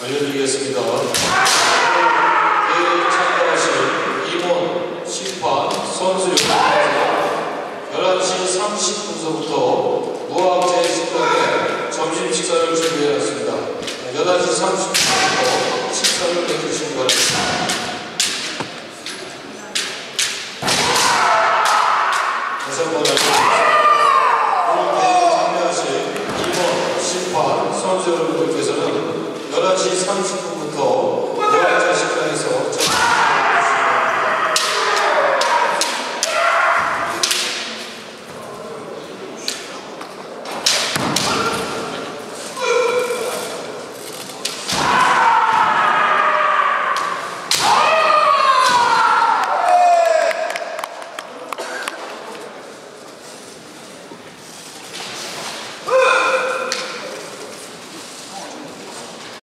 알려드리겠습니다. 대회 참가하신 임원, 심판, 선수 여러분께서 11시 30분서부터 무학제 식당에 점심 식사를 준비해놨습니다. 11시 30분부터 식사를 해주시기 바랍니다. 다시 한번 알려드리겠습니다. 선수 여러분들께서는 11시 30분부터